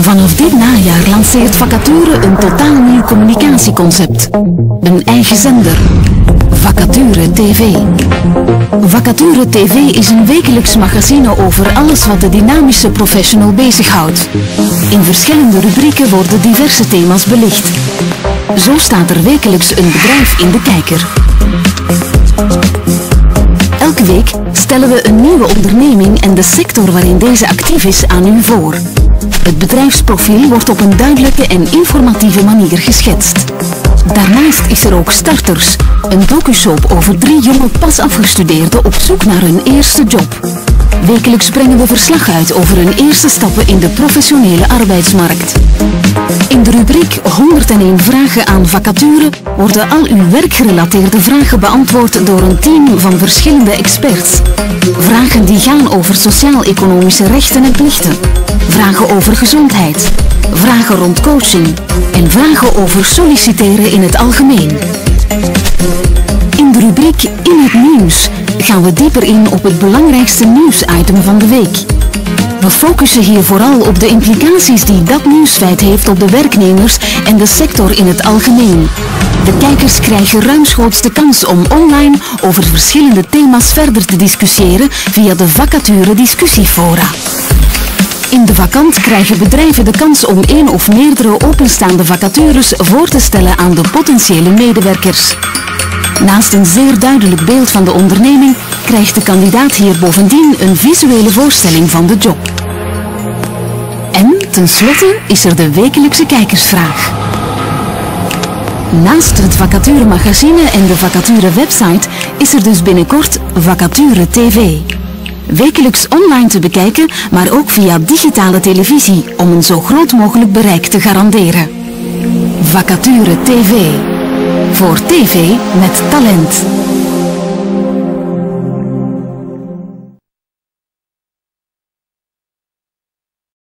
Vanaf dit najaar lanceert Vacature een totaal nieuw communicatieconcept. Een eigen zender. Vacature TV. Vacature TV is een wekelijks magazine over alles wat de dynamische professional bezighoudt. In verschillende rubrieken worden diverse thema's belicht. Zo staat er wekelijks een bedrijf in de kijker. Elke week stellen we een nieuwe onderneming en de sector waarin deze actief is aan u voor. Het bedrijfsprofiel wordt op een duidelijke en informatieve manier geschetst. Daarnaast is er ook Starters, een docusoap over drie jonge pas afgestudeerden op zoek naar hun eerste job. Wekelijks brengen we verslag uit over hun eerste stappen in de professionele arbeidsmarkt. In de rubriek 101 vragen aan vacature worden al uw werkgerelateerde vragen beantwoord door een team van verschillende experts. Vragen die gaan over sociaal-economische rechten en plichten, vragen over gezondheid, vragen rond coaching en vragen over solliciteren in het algemeen. In de rubriek In het nieuws gaan we dieper in op het belangrijkste nieuwsitem van de week. We focussen hier vooral op de implicaties die dat nieuwsfeit heeft op de werknemers en de sector in het algemeen. De kijkers krijgen ruimschoots de kans om online over verschillende thema's verder te discussiëren via de vacature discussiefora. In de vakant krijgen bedrijven de kans om één of meerdere openstaande vacatures voor te stellen aan de potentiële medewerkers. Naast een zeer duidelijk beeld van de onderneming krijgt de kandidaat hier bovendien een visuele voorstelling van de job. En tenslotte is er de wekelijkse kijkersvraag. Naast het vacaturemagazine en de vacature website is er dus binnenkort Vacature TV. Wekelijks online te bekijken, maar ook via digitale televisie om een zo groot mogelijk bereik te garanderen. Vacature TV. Voor tv met talent.